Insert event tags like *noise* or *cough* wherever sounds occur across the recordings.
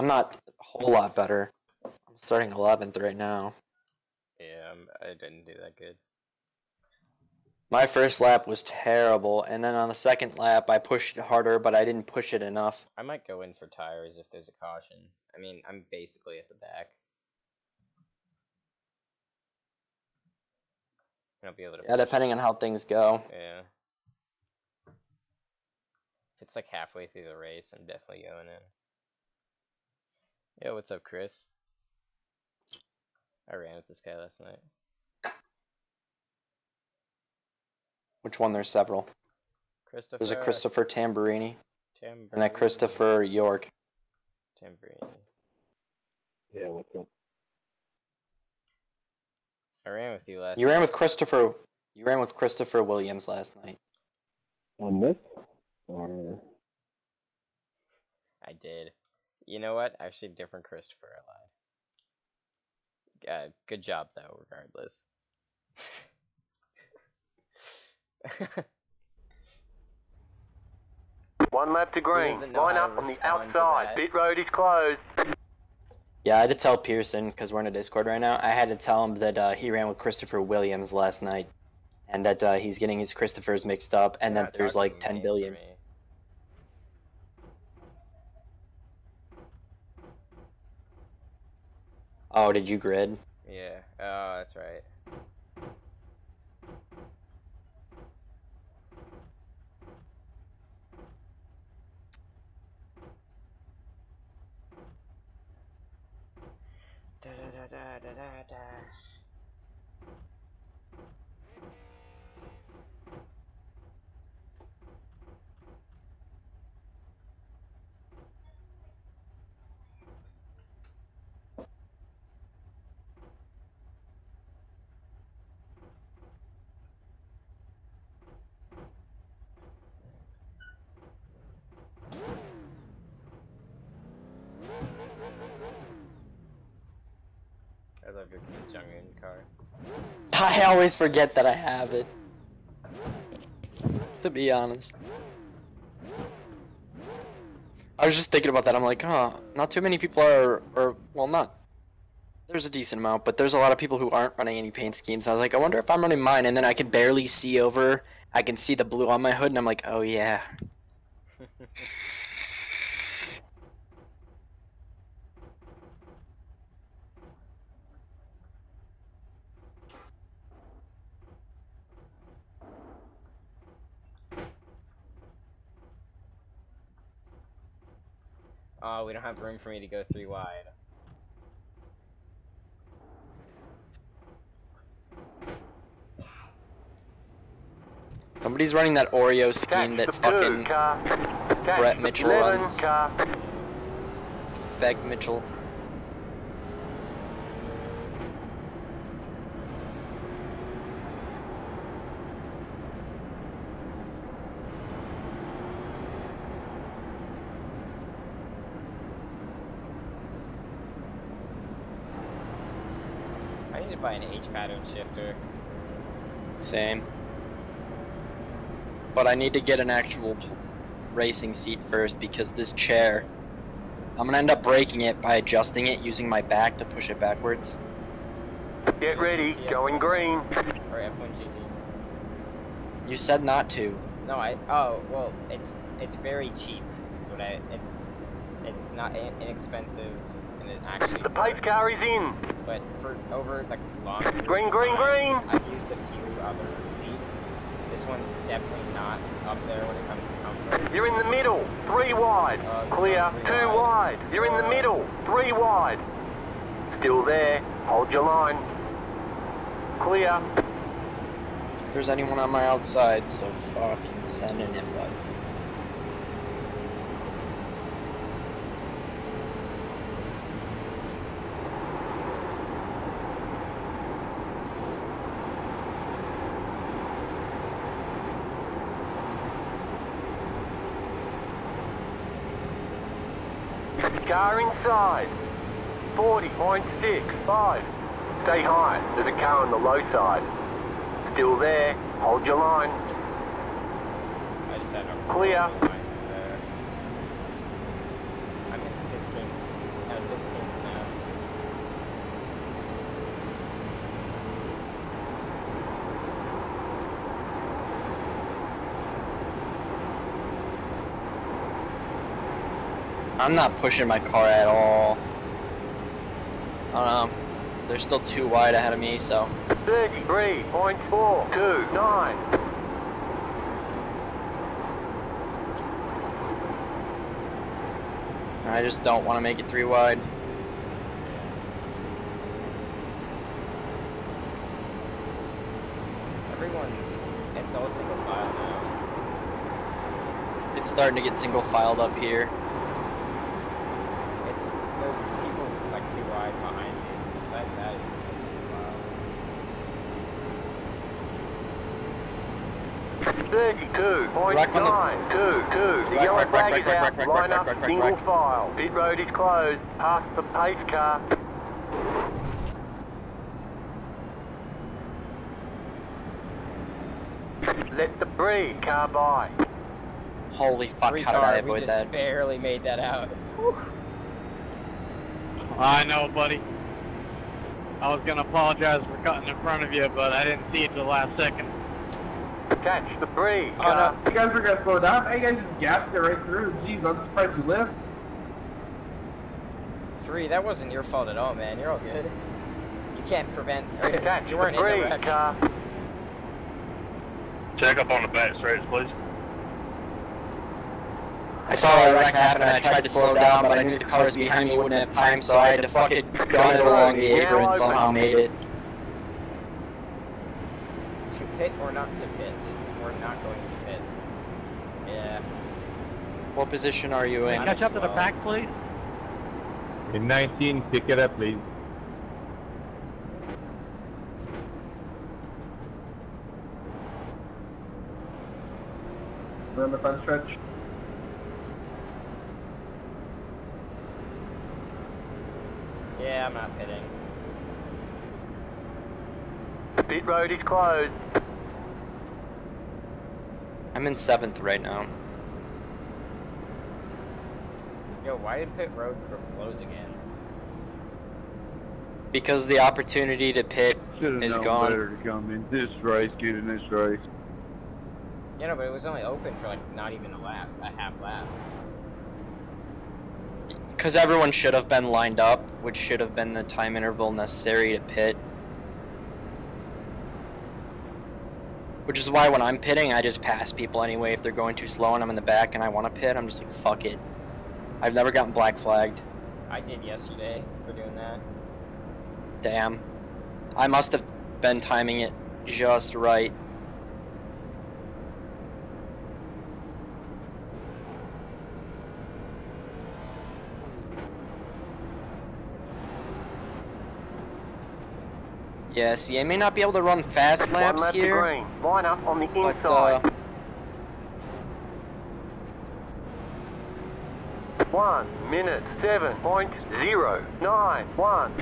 I'm not a whole lot better. I'm starting 11th right now. Yeah, I'm, I didn't do that good. My first lap was terrible, and then on the second lap I pushed harder, but I didn't push it enough. I might go in for tires if there's a caution. I mean, I'm basically at the back. I'll be able to. Yeah, depending on how things go. Yeah. If it's like halfway through the race, I'm definitely going in. Yo, what's up, Chris? I ran with this guy last night. Which one? There's several. Christopher. There's a Christopher uh, Tamburini Tamburini. and a Christopher York. Tamburini. Yeah, what's up? I ran with you last. You ran with Christopher. You ran with Christopher Williams last night. On this? Or I did. You know what? Actually, different Christopher. I lied. Uh, good job though, regardless. *laughs* One lap to green. Line up on the outside. that. Pit road is closed. Yeah, I had to tell Pearson because we're in a Discord right now. I had to tell him that uh, he ran with Christopher Williams last night, and that uh, he's getting his Christophers mixed up, and You're that there's like 10 billion. me, billion. for me. Oh, did you grid? Yeah. Oh, that's right. Da da da da da da da. I love your Kim Jong Un I always forget that I have it. To be honest. I was just thinking about that. I'm like, huh, not too many people are, or, well, not. There's a decent amount, but there's a lot of people who aren't running any paint schemes. I was like, I wonder if I'm running mine, and then I can barely see over. I can see the blue on my hood, and I'm like, oh yeah. *laughs* Oh, we don't have room for me to go three wide. Somebody's running that Oreo scheme that Catch the fucking Brett Mitchell runs. car. Feg Mitchell. I need to buy an H pattern shifter. Same. But I need to get an actual racing seat first because this chair, I'm gonna end up breaking it by adjusting it using my back to push it backwards. Get ready. Going green. Or F1 GT. You said not to. No, I. Oh, well, it's it's very cheap. It's what I. It's it's not inexpensive, and it actually. The pace works. car is in. But for over like long. *laughs* Green, green, time, green. I've used a few other seats. This one's definitely not up there when it comes to comfort. You're in the middle. Three wide. Uh, Clear. three Two wide. wide. You're in the middle. Three wide. Still there. Hold your line. Clear. If there's anyone on my outside, so fucking send an invite. 40.65. Stay high. There's a car on the low side. Still there. Hold your line. I just had a Clear. line there. I'm in 15th I'm not pushing my car at all. Um, I don't know. They're still too wide ahead of me, so 33.429. I just don't want to make it three wide. Everyone's. It's all single file now. It's starting to get single filed up here. It's there's people like too wide behind me. Besides that, it's all single file. 32.922. The Rack, yellow rack, flag rack, is rack, out. rack, rack, Line rack, up, rack, rack, single rack. file. Pit road is closed. Past the pace car. Let the three car by. Holy fuck, Three how did I car, we avoid just that? barely made that out. I know, buddy. I was gonna apologize for cutting in front of you, but I didn't see it till the last second. Catch the three Oh, car. no. You guys are gonna slow down? Hey, you guys just gassed it right through. Jeez, I'm surprised you lived. Three, that wasn't your fault at all, man. You're all good. You can't prevent. Or, Catch you the weren't in the three wreck. car. Check up on the back straights, please. I saw that wreck happen and I tried to slow down, but I knew the cars behind me wouldn't have time, so I had to fucking gun it along the apron and somehow made it. To pit or not to pit? We're not going to pit. Yeah. What position are you in? I'm Catch up to the back, please. In 19, pick it up, please. We're on the front stretch. Yeah, I'm not pitting. The pit road is closed. I'm in seventh right now. Yo, why did pit road cr- close again? Because the opportunity to pit Should have is known gone. better to come in this race, get in this race. Yeah, no, but it was only open for like not even a lap, a half lap. Because everyone should have been lined up, which should have been the time interval necessary to pit. Which is why when I'm pitting, I just pass people anyway. If they're going too slow and I'm in the back and I want to pit, I'm just like, fuck it. I've never gotten black flagged. I did yesterday for doing that. Damn. I must have been timing it just right. Yeah, see, I may not be able to run fast One laps lap to here, green. Line up on the but inside. uh, One minute seven point zero nine one.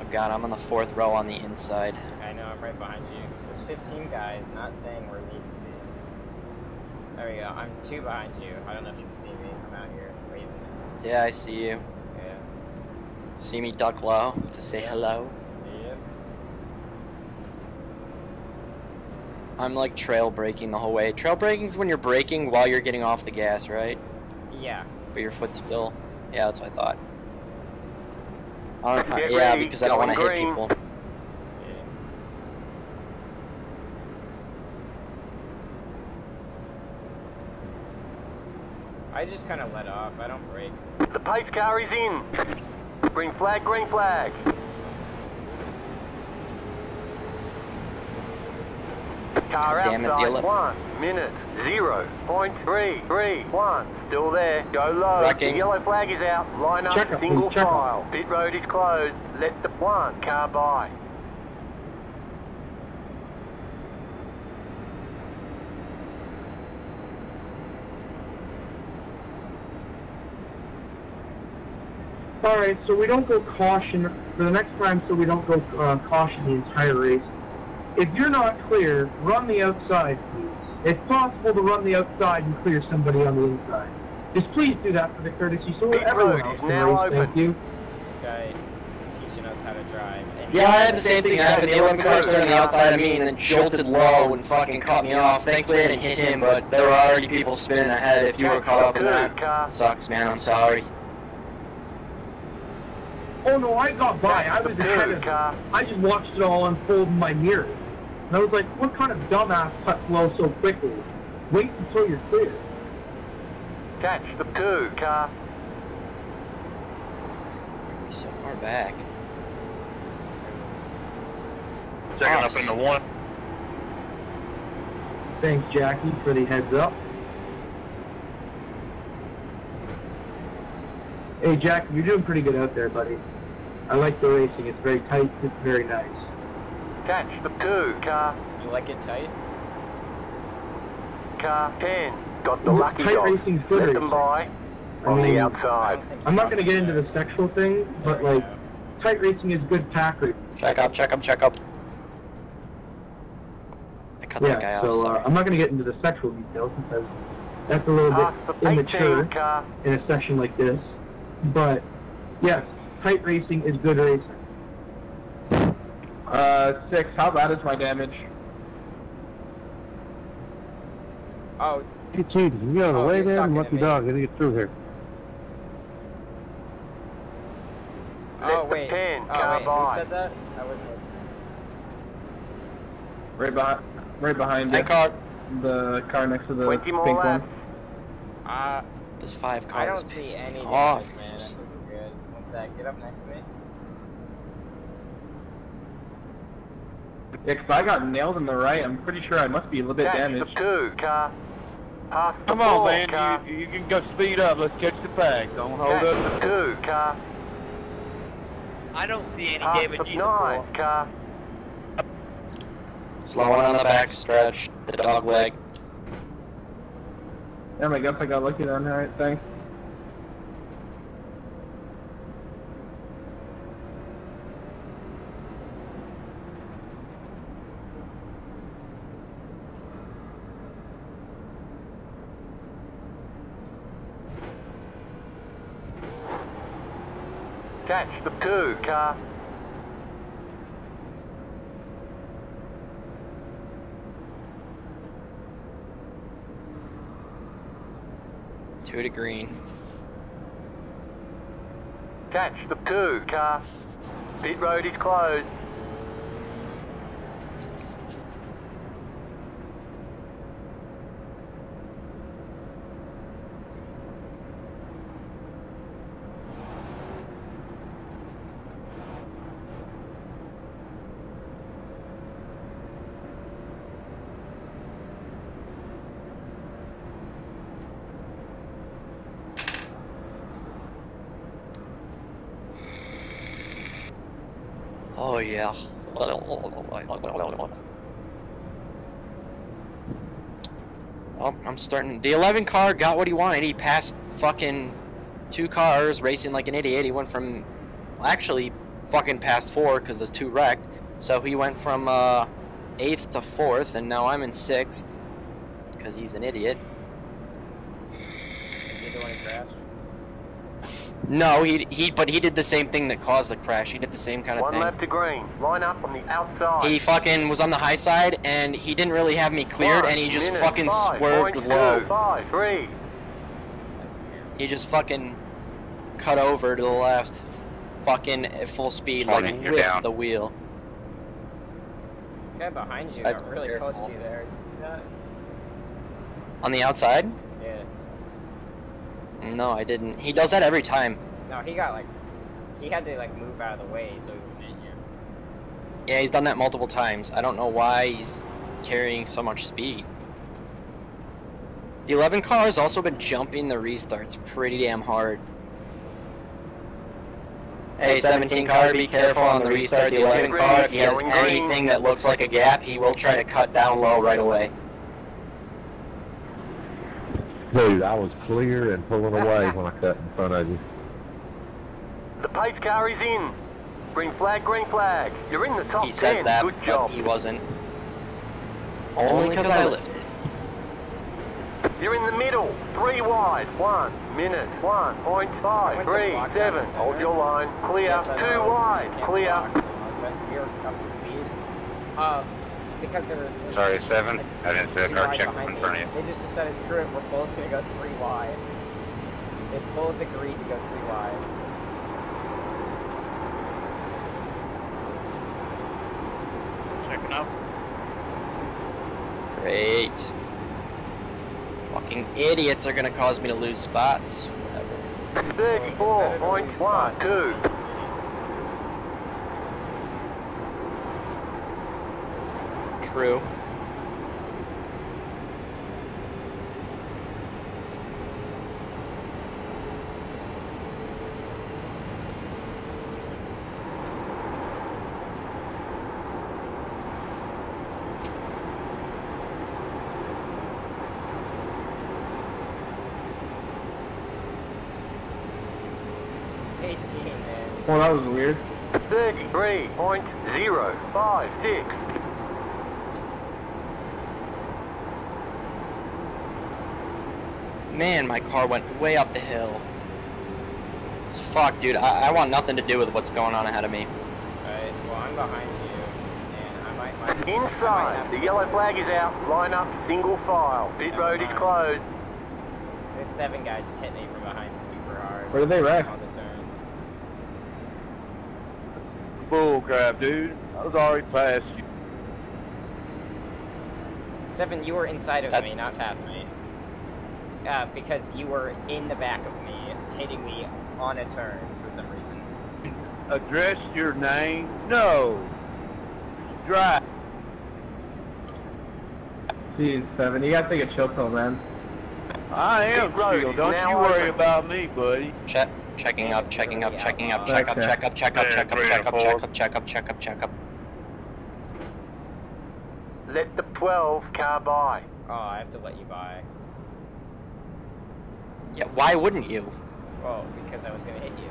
oh god, I'm on the fourth row on the inside. I know, I'm right behind you. There's 15 guys not staying where it needs to be. There we go. I'm two behind you. I don't know if you can see me. I'm out here waving. Yeah, I see you. Yeah. See me duck low to say hello. Yep. I'm like trail braking the whole way. Trail braking is when you're braking while you're getting off the gas, right? Yeah. But your foot's still. Yeah, that's what I thought. I don't, Get yeah, ready, because I don't want to hit people. Yeah. I just kind of let off. I don't brake. The pace car is in. Green flag, green flag. Car Damn it, outside, dealer. one minute, zero point three three one. Still there, go low. Wrecking. The yellow flag is out, line up, Check it, single please, check it. file. Pit road is closed, let the one car by. All right, so we don't go caution for the next time. So we don't go uh, caution the entire race. If you're not clear, run the outside, please. If possible, to run the outside and clear somebody on the inside. Just please do that for the courtesy, so Pit everyone road else is can now race. Thank you. This guy is teaching us how to drive. And Yeah, I had the same thing happen. The 11 car started on the outside of me and then jolted low and fucking cut me off. Thankfully, I didn't hit him, but there were already people spinning ahead. If you were caught up in that, sucks, man. I'm sorry. Oh no, I got by. I was ahead of. I just watched it all unfold in my mirror. And I was like, what kind of dumbass cuts low so quickly? Wait until you're clear. Catch the two car. He's so far back. Checking Nice. up into one. Thanks, Jackie, for the heads up. Hey, Jack, you're doing pretty good out there, buddy. I like the racing. It's very tight. It's very nice. Catch the two car. You like it tight? Car 10. Got the Well, lucky tight dog. racing's good Let them racing. by I on mean, the outside. I'm not going to get into the sexual thing, but like, tight racing is good pack racing. Check up, check up, check up. I cut that guy Yeah, off, so uh. I'm not going to get into the sexual details because that's a little Pass bit the 18 immature car. in a session like this. But yes, tight racing is good racing. Uh, six. How bad is my damage? Oh, Hey, Chief, you get out the Oh, way you're there? sucking Lucky at me. dog, gotta get through here. oh Let the wait. pin Oh come wait, who on. said that? I wasn't listening. Right behind, right behind I you. caught. The car next to the 20 pink more one. laps. Uh, There's five I cars. don't see any me damage, off. man. He's I so think good. One sec, get up next to me. Yeah, 'cause I got nailed in the right. I'm pretty sure I must be a little bit Catch damaged. the two car. Pass the Come on, four man. car. You, you can go speed up. Let's catch the pack. Don't hold Catch up. the two car. I don't see any Pass the nine car. Slow one on the back stretch. The dog leg. Damn, I guess I got lucky then. Alright, thanks. Catch the two car. Two to green. Catch the two car. Pit road is closed. Oh yeah. Well, I'm starting. The 11 car got what he wanted. He passed fucking two cars racing like an idiot. He went from, well, actually, fucking past four because there's two wrecked. So he went from uh, eighth to fourth, and now I'm in sixth because he's an idiot. Is he the one who crashed? No, he he, but he did the same thing that caused the crash. He did the same kind of One thing. lap to green. Line up on the outside. He fucking was on the high side, and he didn't really have me cleared, One and he just minute, fucking five swerved point low. two, Five, three. That's. He just fucking cut over to the left, fucking at full speed, like Tony, you're whipped down. the wheel. This guy behind you That's got really close to you there. Did you see that? On the outside? Yeah. No, I didn't. He does that every time. No, he got like, he had to like move out of the way so he wouldn't hit you. Yeah, he's done that multiple times. I don't know why he's carrying so much speed. The 11 car has also been jumping the restarts pretty damn hard. Hey, 17 car, be careful on the restart. The 11 car, if he has anything that looks like a gap, he will try to cut down low right away. Dude, I was clear and pulling away when I cut in front of you. The pace car is in. Green flag, green flag. You're in the top He says 10. that, Good but job. he wasn't. Only because I lifted. You're in the middle. Three wide. One minute. One point five. Three seven. Hold your line. Clear. Yes, I Two wide. Clear. block, But up to speed. Because they're. there's Sorry, seven. like I didn't see a car check in front of you. They just decided, screw it, we're both gonna go three wide. They both agreed to go three wide. Checking up. Great. Fucking idiots are gonna cause me to lose spots. Whatever. Thirty-four point one two. true. Well, that was weird. 33.056. Man, my car went way up the hill. It's fuck, dude. I, I want nothing to do with what's going on ahead of me. Alright, well I'm behind you, and I might, might I might Inside. The yellow flag is out. Line up. Single file. Pit road is closed. This seven guy just hit me from behind super hard. Where did they wreck? On the turns. Bull crap, dude. I was already past you. Seven, you were inside of That- me, not past me. Uh, because you were in the back of me, hitting me on a turn for some reason. Address your name? No. Drive. Jeez, seven. You gotta take a chill pill, man. I am Pit road chill. Don't you worry open. about me, buddy. Check, checking up, checking up, checking up, check up, Okay. check up, check up, Yeah, check up, three check up, check up, check up, check up, check up. Let the 12 car by. Oh, I have to let you by. Yeah, why wouldn't you? Well, because I was gonna hit you.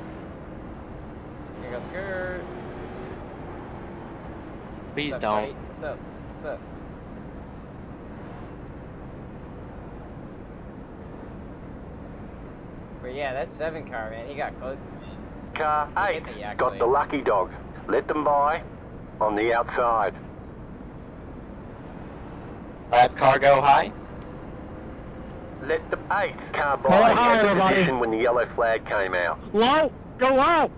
It's gonna go skirt. Please What's up, don't. buddy? What's up? What's up? But yeah, that seven car, man, he got close to me. Car Look 8 me, got the lucky dog. Let them by on the outside. Let car go high. Let the 8 car Go by high, at the position when the yellow flag came out. Low! Go low!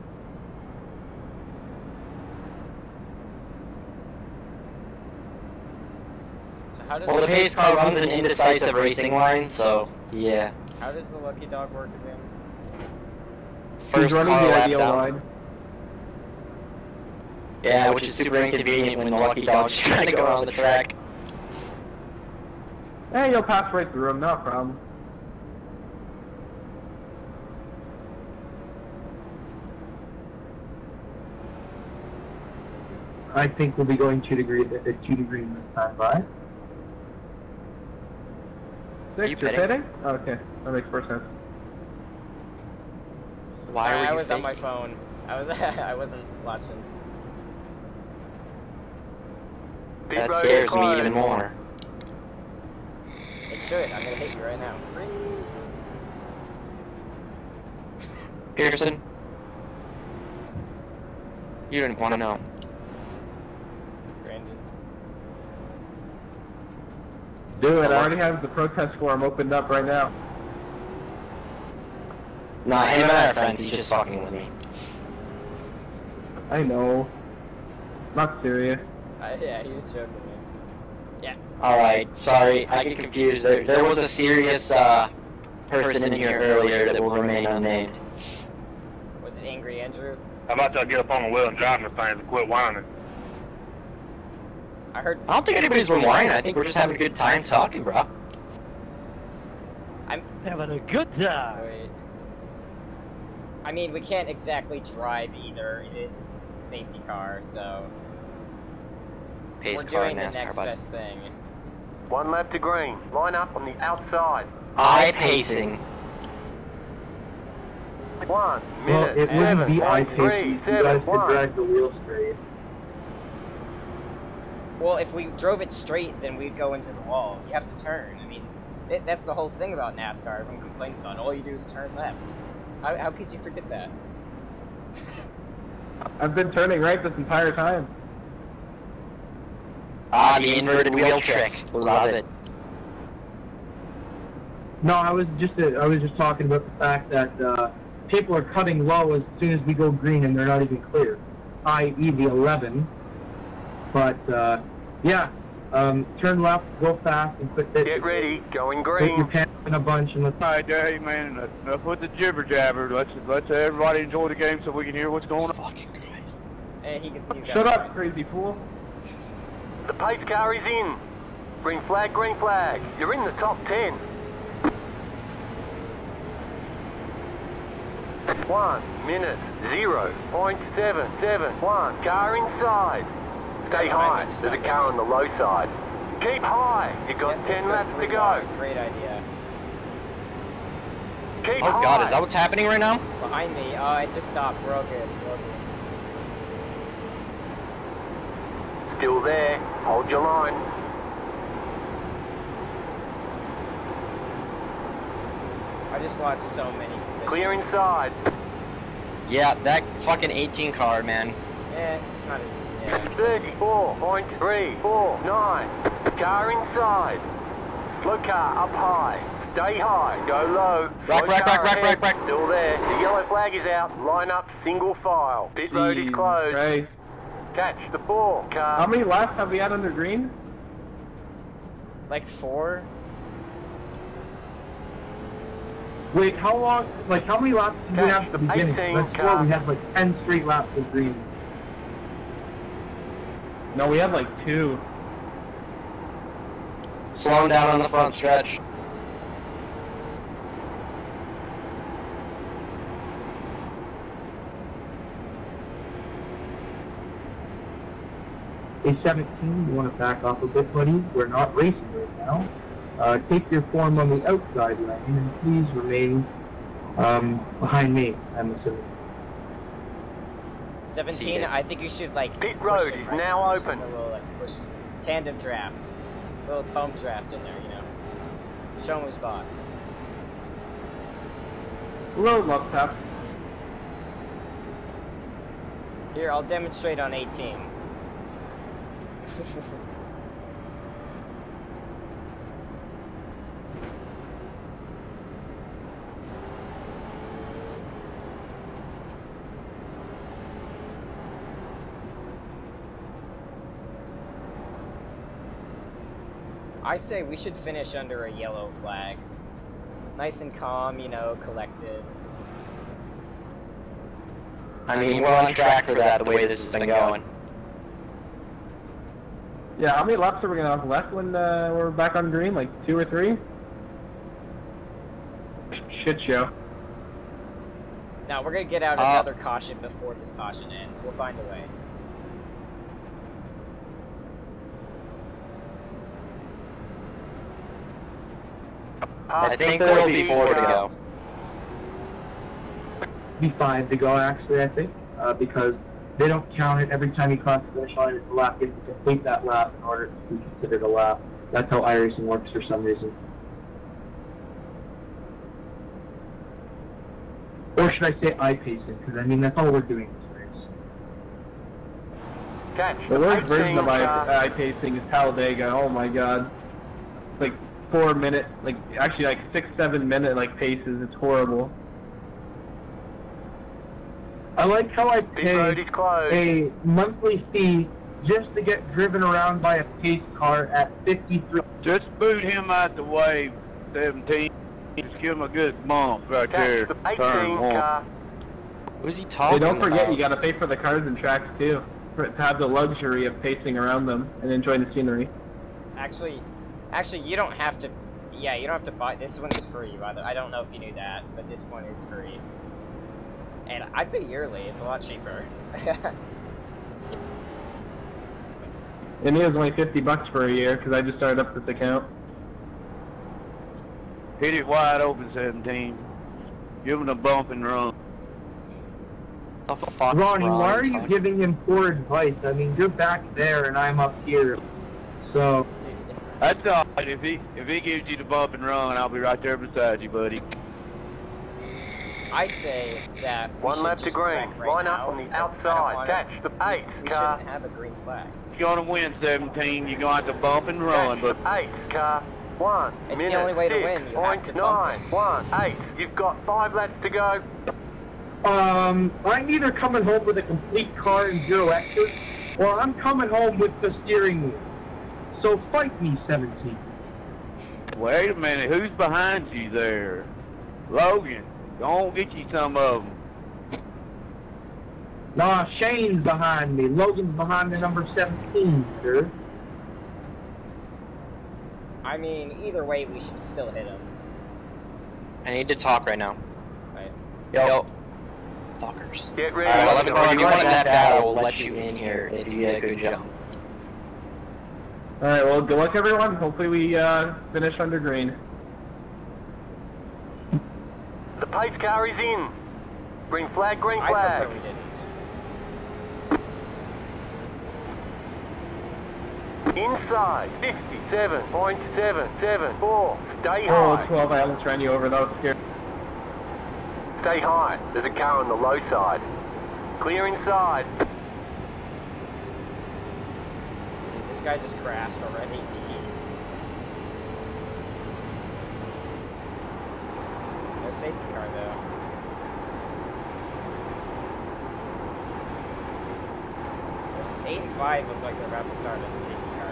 So how does Well, the pace car runs an indecisive racing line, so yeah. how does the lucky dog work again? First car the lap down. line. Yeah, which is super inconvenient when the lucky dog's trying to go around the track. Hey, you'll pass right through him, no problem. I think we'll be going two degree, uh, two degrees this time by. Six, You you're pitting? pitting? Okay, that makes more sense. Why Sorry, were you I was on my phone. I was *laughs* I wasn't watching. That scares me closed. even more. It. I'm gonna hit you right now. *laughs* Pearson, you didn't want to know. Brandon. Do it, I already have the protest form opened up right now. Nah, him and I are friends. He's just fucking with me. I know. Not serious. I, yeah, he was joking. Man. Yeah. All right, sorry, I get confused. There, there was a serious uh, person in here earlier that will remain unnamed. Was it Angry Andrew? How about y'all get up on the wheel and drive this thing and quit whining? I heard. I don't think anybody's been whining. I think we're just having a good time talking, bro. I'm. Having a good time. Wait. I mean, we can't exactly drive either. It is safety car, so Pace we're car doing the NASCAR, next bud. best thing. One lap to green. Line up on the outside. Eye pacing. One minute, Well, it wouldn't seven be point eye three, pacing. You seven, guys could one. drag the wheel straight. Well, if we drove it straight, then we'd go into the wall. You have to turn. I mean, it, that's the whole thing about NASCAR. Everyone complains about it. all you do is turn left. How, how could you forget that? I've been turning right this entire time. Ah, the inverted wheel trick. Love it. No, I was just uh, I was just talking about the fact that uh, people are cutting low as soon as we go green and they're not even clear, i.e. the 11. But uh, yeah, um, turn left, go fast, and put that. Get ready, going green. Put your green. pants in a bunch and let's. All right, there, hey man, enough- enough with the jibber jabber. Let's let's everybody enjoy the game so we can hear what's going on. Fucking Christ. Eh, he gets, he's Shut up, right. crazy fool. The pace car is in. Green flag, green flag. You're in the top 10. One minute, zero point seven seven one. Car inside. Stay high. There's a car on the low side. Keep high. You got Yep, let's 10 laps to go. Great idea. Keep Oh high. god, is that what's happening right now? Behind me. Oh, it just stopped. We're all good. We're all good. Still there. Hold your line. I just lost so many positions. Clear inside. Yeah, that fucking 18 car, man. Eh, it's not as. Yeah. 34.349. Car inside. Slow car up high. Stay high. Go low. Rack, Slow rack, car rack, rack, rack, rack. Still there. The yellow flag is out. Line up single file. Pit road is closed. Christ. Catch the ball, car. How many laps have we had under green? Like four? Wait, how long? Like how many laps did we have at the the beginning? 18 Let's car. we had like 10 straight laps of green. No, we had like two. Slowing down on the front stretch. A 17, you want to back off a bit, buddy? We're not racing right now. Uh, take your form on the outside lane and please remain um, behind me, I'm assuming. 17, I think you should like. Pit road is right now Just open. A little like push tandem draft, little bump draft in there, you know. Show him who's boss. Hello, love tap. Here, I'll demonstrate on 18. *laughs* I say we should finish under a yellow flag. Nice and calm, you know, collected. I mean, we're on track for that the way this has been going. Yeah, how many laps are we gonna have left when uh, we're back on green? Like two or three? Shit show. Now we're gonna get out Uh, another caution before this caution ends. We'll find a way. I think there will be four to go. Be five to go, actually, I think, uh, because they don't count it every time you cross the finish line. It's a lap. You have to complete that lap in order to be considered a lap. That's how iRacing works for some reason. Or should I say iPacing? Because I mean that's all we're doing this race. Catch The worst version of car. I, uh, I pacing is Talladega. Oh my god. It's like four minute, like actually like six, seven minute like paces. It's horrible. I like how I Pit pay a monthly fee just to get driven around by a pace car at 53. Just boot him out the way, 17. Just give him a good bump right there. Catch the 18 Turn car. Who's he talking Hey, talking don't forget about? you gotta pay for the cars and tracks too, for, to have the luxury of pacing around them and enjoying the scenery. Actually, actually, you don't have to. Yeah, you don't have to buy. This one is free, by the. I don't know if you knew that, but this one is free. And I pay yearly. It's a lot cheaper. *laughs* And it was only 50 bucks for a year because I just started up this account. Hit it wide open, 17. Give him a bump and run. The fuck's Ronnie, Ron why are you talking- giving him poor advice? I mean, you're back there and I'm up here. So, Dude, That's all. But if he if he gives you the bump and run, I'll be right there beside you, buddy. I'd say that we One should left to green. right Line up on the because I don't outside. wanna- Catch the pace, We car. shouldn't have a green flag. You're gonna win 17. You're gonna have to bump and run, Catch but the pace, car. One It's the minute only way to six win. You have point to bump. nine one eight. You've got five laps to go. Um, I'm either coming home with a complete car and zero extras, or I'm coming home with the steering wheel. So fight me, 17. wait a minute. Who's behind you there? Logan. Go on, get you some of them. Nah, Shane's behind me. Logan's behind the number 17, sir. I mean, either way, we should still hit him. I need to talk right now. Right. Yo. Fuckers. Get ready. Alright, 11 car, if you want that nap out, I out, will let let you you in in here here if you get a good jump. Alright, well, good luck, everyone. Hopefully we uh, finish under green. The pace car is in. Green flag, green flag. prefer. Inside, 57.774. Stay Oh, high. 12, I almost ran you over. That was scary. Stay high. There's a car on the low side. Clear inside. This guy just crashed already. Jeez. No safety car though. This eight and five look like they're about to start in the safety car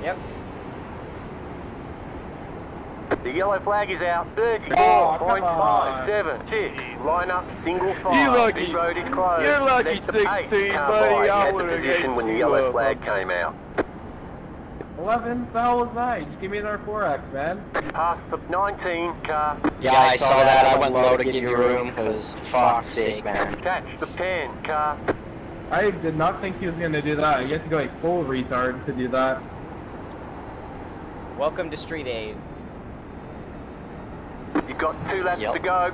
though. Yep. The yellow flag is out. Oh, come on. 34.576. Line up single file. You lucky- This road is closed. you're lucky Let the pace 16, buddy. by. I Had the would've position when the you yellow up. flag came out. 11, the was that? Just give me another 4X, man. Uh, Past the 19 car. Yeah, I saw that. I went low to give you room, because fuck's sake, man. Catch the 10 car. I did not think he was going to do that. You have to go like full retard to do that. Welcome to Street AIDS. You've got two laps Yep. to go.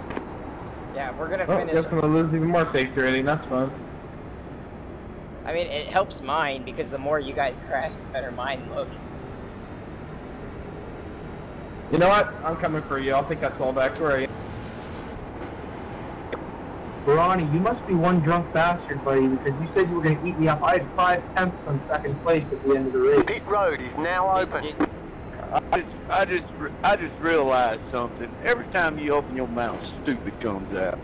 Yeah, we're gonna Oh, finish. guess I'm going to lose even more safety rating. That's fun. I mean, it helps mine because the more you guys crash, the better mine looks. You know what? I'm coming for you. I'll take that 12X. Where are you? Ronnie, you must be one drunk bastard, buddy, because you said you were going to eat me up. I had five tenths on second place at the end of the race. Pit road is now open. did- I just, I just, I just realized something. Every time you open your mouth, stupid comes out.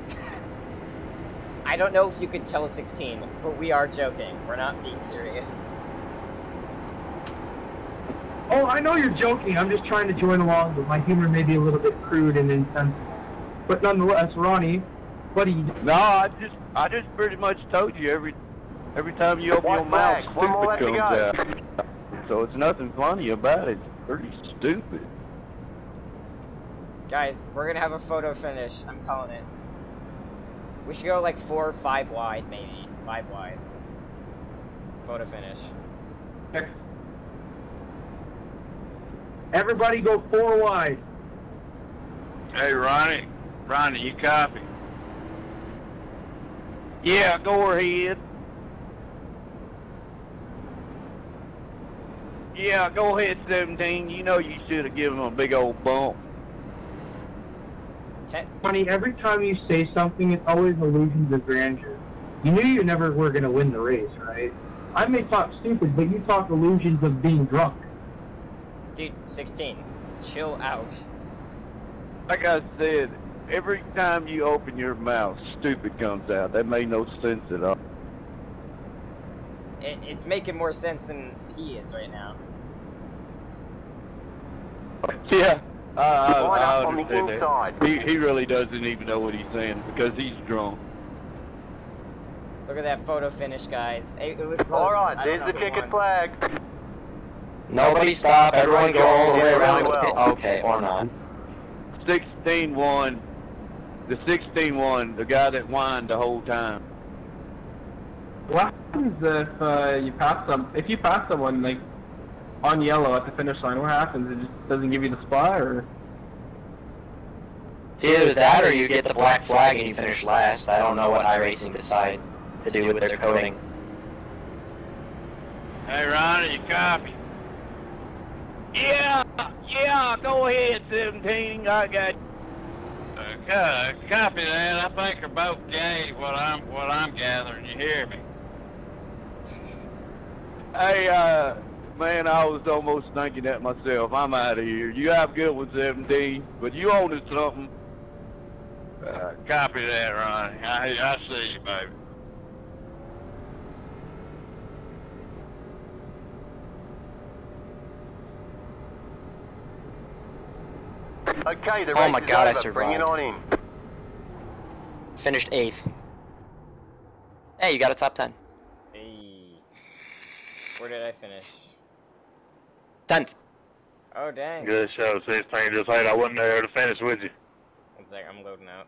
I don't know if you could tell a 16, but we are joking. We're not being serious. Oh, I know you're joking. I'm just trying to join along, but my humor may be a little bit crude and insensitive. But nonetheless, Ronnie, buddy, No, I just, I just pretty much told you every, every time you open your mouth, flag. One more left stupid comes out. So it's nothing funny about it. It's pretty stupid. Guys, we're gonna have a photo finish. I'm calling it. We should go like four or five wide, maybe. Five wide. Photo finish. everybody go four wide. Hey, Ronnie, Ronnie, you copy? Yeah, go ahead. Yeah, go ahead, 17. You know you should have given him a big old bump. Ten. Ronnie, every time you say something, it's always illusions of grandeur. You knew you never were going to win the race, right? I may talk stupid, but you talk illusions of being drunk. Dude, 16. Chill out. Like I said, every time you open your mouth, stupid comes out. That made no sense at all. It, it's making more sense than he is right now. *laughs* Yeah, I, I, Line I up on the understand that. He, he really doesn't even know what he's saying because he's drunk. Look at that photo finish, guys. It, it was close. All right, don't there's the who checkered won. flag. Nobody stop. Everyone go all the way around really well. Okay, or not. 16-1, the 16-1, the guy that whined the whole time. What happens if uh, you pass some? If you pass someone like on yellow at the finish line, what happens? It just doesn't give you the spot, or It's either that or you get the black flag and you finish last. I don't know what iRacing decide to do with their coding. Hey, Ronnie, you copy? Yeah, yeah, go ahead, 17. I got you. Uh, co- copy that. I think we're both gay. What I'm what I'm gathering. You hear me? Hey, uh, man, I was almost thinking that myself. I'm out of here. You have a good one, 17, but you own us something. Uh, copy that, Ronnie. I I see you, baby. Okay, the Oh race my is God, I over. Bring it survived. on in. Finished eighth. Hey, you got a top ten. Hey. Where did I finish? Tenth. Oh dang. Good show, 16. Just hate I wasn't there to finish with you. One sec, I'm loading out.